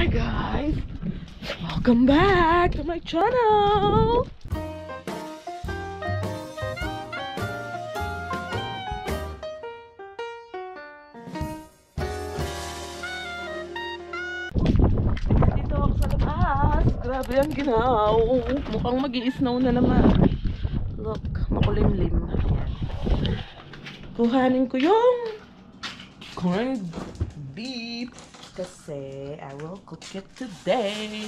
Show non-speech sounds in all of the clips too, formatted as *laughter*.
Hi guys! Welcome back to my channel! Dito ako sa labas. Grabe ang ginaw. Mukhang mag snow na naman. Look, makulimlim. Kuhanin ko yung corned beef kasi I will cook it today.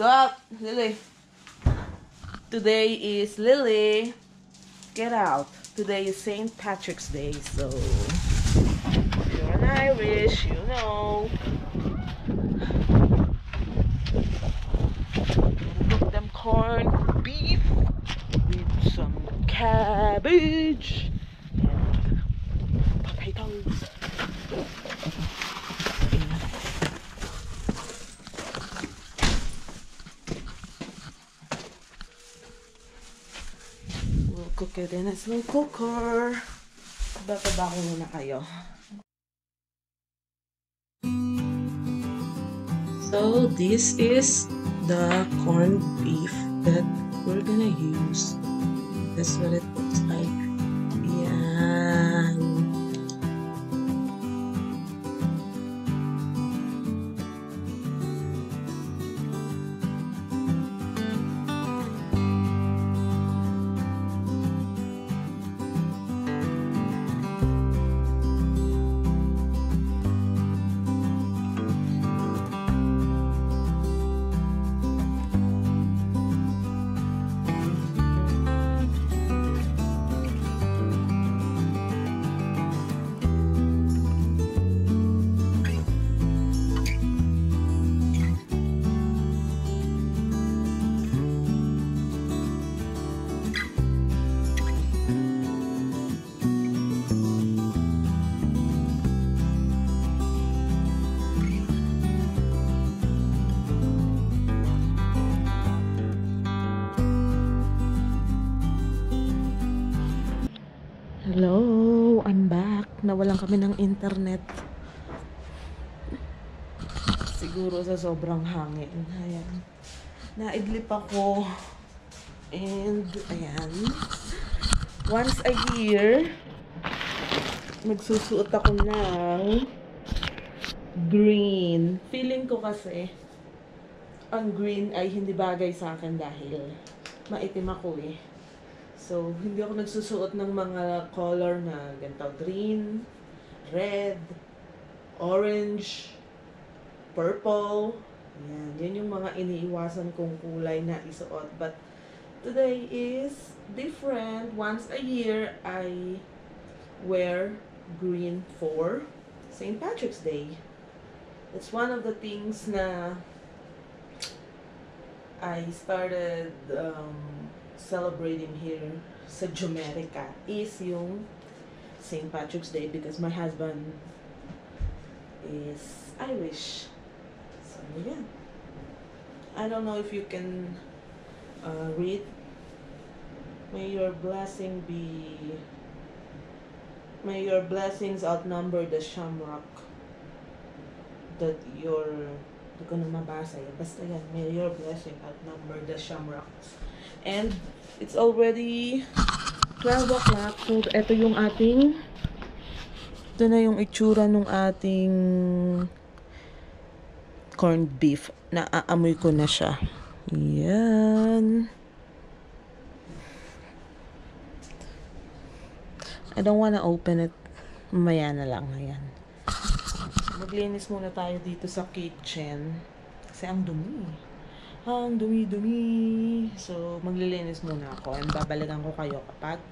Go up, Lily. Today is Lily. Get out. Today is St. Patrick's Day, so you're an Irish, you know. Cook them corned beef with some cabbage We'll cook it in a slow cooker. Bababa ko muna kayo. So this is the corned beef that we're gonna use. That's what it looks like. Nawalan kami ng internet. Siguro sa sobrang hangin. Ayan. Naidlip ako. And, ayan. Once a year, nagsusuot ako ng green. Feeling ko kasi, ang green ay hindi bagay sa akin dahil maitim ako eh. So, hindi ako nagsusuot ng mga color na ganito. Green, red, orange, purple. Yan. Yan yung mga iniiwasan kong kulay na isuot. But, today is different. Once a year, I wear green for St. Patrick's Day. It's one of the things na I started um, celebrating here sa Jamaica is yung St. Patrick's Day because my husband is Irish. So, yeah. I don't know if you can uh, read. May your blessing be May your blessings outnumber the shamrock that your hindi ko na mabasa. Basta yan. May your blessing outnumber the shamrocks. And it's already 12 o'clock. So, ito yung ating ito na yung itsura ng ating corned beef. Naaamoy ko na siya. Yan. I don't wanna open it. Mamaya na lang. Ayan. Maglinis muna tayo dito sa kitchen. Kasi ang dumi. Ang dumi-dumi. So, maglilinis muna ako. And babalikan ko kayo kapag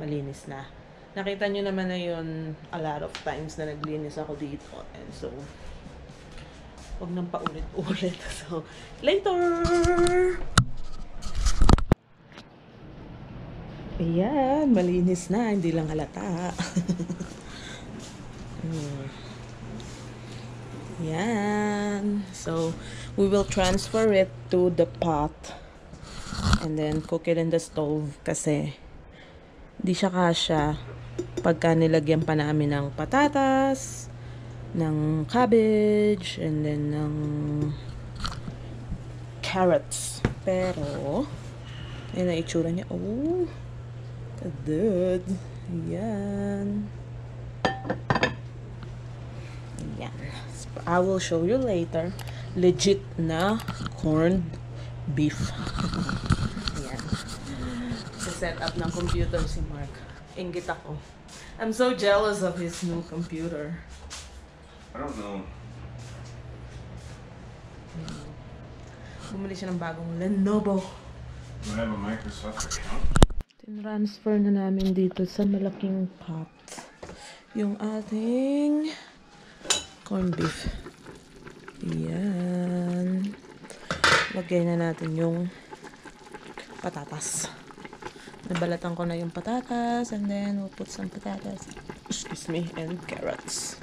malinis na. Nakita nyo naman na yun a lot of times na naglinis ako dito. And so, wag nang paulit-ulit. *laughs* So, later! Ayan, malinis na. Hindi lang halata. *laughs* hmm. Yan. So, we will transfer it to the pot. And then, cook it in the stove kasi di siya kasha Pagka nilagyan pa namin ng patatas, ng cabbage, and then ng carrots. Pero, yan ang itsura niya. Oh. Yan. Yan. I will show you later. Legit na corned beef. Yan. Sa setup ng computer si Mark. Ingit ako. I'm so jealous of his new computer. I don't know. Bumili siya ng bagong Lenovo. Do I have a Microsoft account? Tinransfer na namin dito sa malaking pot yung ating corned beef. Yan. Lagay na natin yung patatas. Nabalatan ko na yung patatas and then we'll put some patatas, excuse me, and carrots.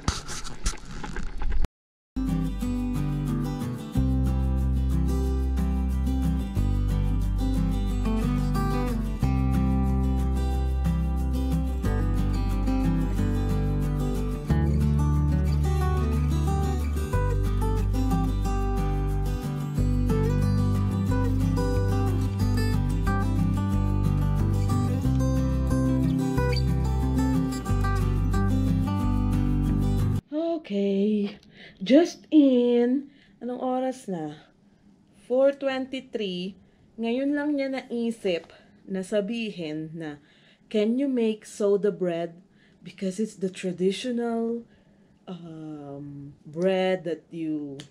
Okay. Just in. Anong oras na? 4.23. Ngayon lang niya naisip na sabihin na can you make soda bread because it's the traditional um, bread that you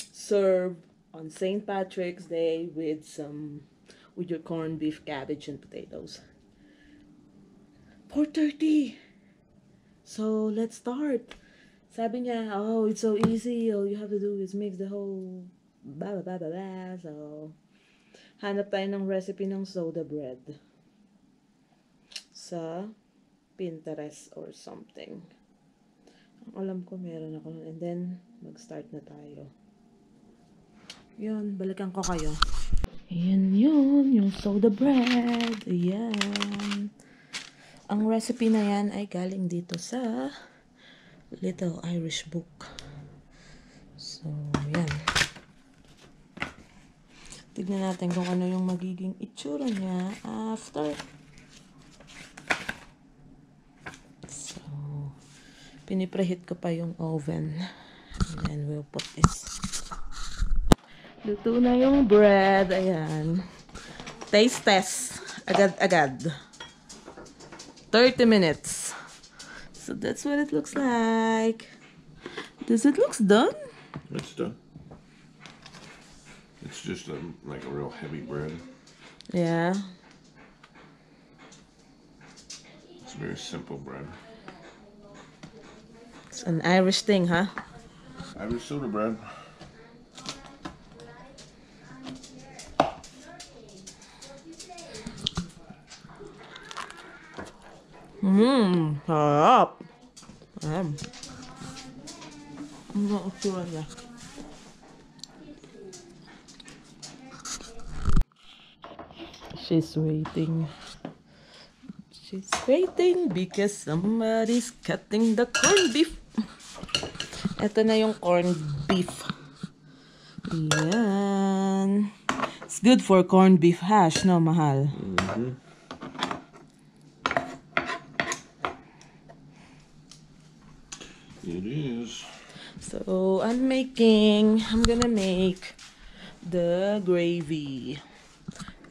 serve on St. Patrick's Day with some with your corned beef, cabbage, and potatoes. 4.30. So, let's start. Sabi niya, oh, it's so easy. All you have to do is mix the whole blah, blah, blah, blah, blah. So, hanap tayo ng recipe ng soda bread. Sa Pinterest or something. Alam ko, meron ako. And then, mag-start na tayo. Yun, balikan ko kayo. Ayan yun, yung soda bread. Ayan. Ang recipe na yan ay galing dito sa Little Irish Book. So, yan. Tignan natin kung ano yung magiging itsura niya after. So, pinipreheat ko pa yung oven. And then we'll put this. Luto na yung bread. Ayan. Taste test. Agad-agad. 30 minutes. So that's what it looks like. Does it looks done? It's done. It's just a, like a real heavy bread. Yeah. It's a very simple bread. It's an Irish thing, huh? Irish soda bread. Mmm, sarap. Ayan. Ano ang itsura niya? She's waiting. She's waiting because somebody's cutting the corned beef. Ito na yung corned beef. Yan. It's good for corned beef hash, no, mahal? It is. So, I'm making, I'm gonna make the gravy.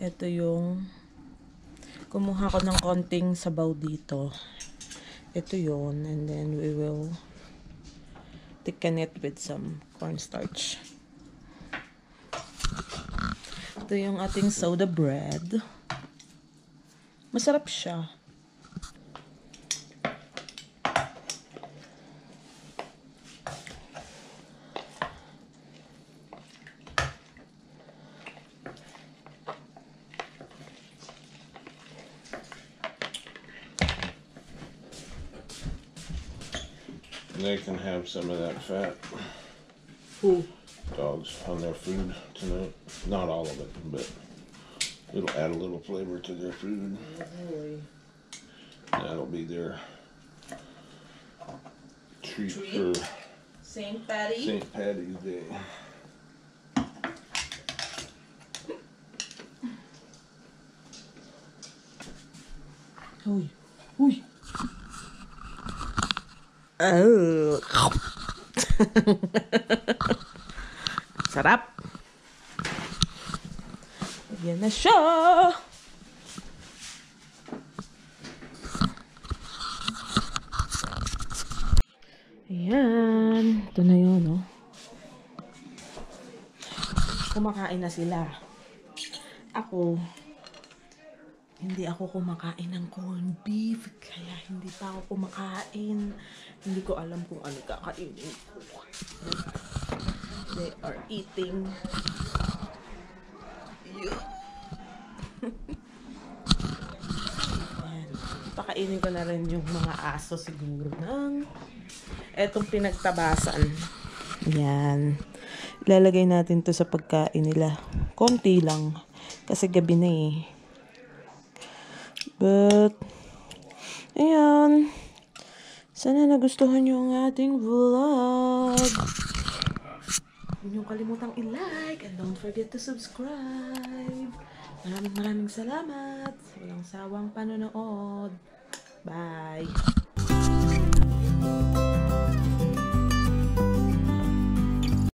Ito yung, kumuha ko ng konting sabaw dito. Ito yon and then we will thicken it with some cornstarch. Ito yung ating soda bread. Masarap siya. They can have some of that fat. Dogs on their food tonight. Not all of it, but it'll add a little flavor to their food. That'll be their treat, Treat? for St. Patty. St. Patty's Day. Uy. Uy. Oh. *laughs* Sarap. Yan na siya. Ayan. Ito na yun, no? Kumakain na sila. Ako, hindi ako kumakain ng corned beef, hindi pa ako kumakain. Hindi ko alam kung ano kakainin. They are eating. Pakainin ko na rin yung mga aso siguro ng etong pinagtabasan. Yan. Ilalagay natin to sa pagkain nila. Konti lang. Kasi gabi na eh. But, ayan. Sana nagustuhan nyo ang ating vlog. Huwag nyo kalimutang i-like and don't forget to subscribe. Maraming maraming salamat sa walang sawang panonood. Bye!